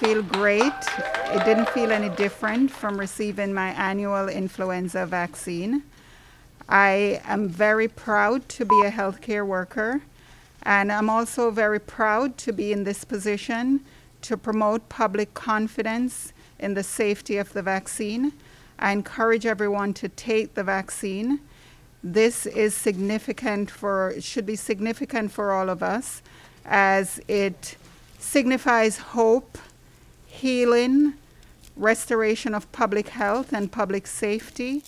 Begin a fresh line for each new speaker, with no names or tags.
feel great. It didn't feel any different from receiving my annual influenza vaccine. I am very proud to be a healthcare worker, and I'm also very proud to be in this position to promote public confidence in the safety of the vaccine. I encourage everyone to take the vaccine. This is significant for, should be significant for all of us as it signifies hope, healing, restoration of public health and public safety.